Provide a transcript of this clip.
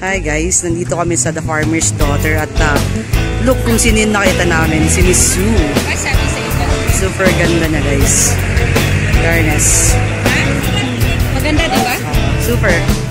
Hi guys, nandito kami sa The Farmer's Daughter at uh, look kung sino yung nakita namin, si Miss Sue. Super ganda na guys. Fairness. Maganda, di ba? Super.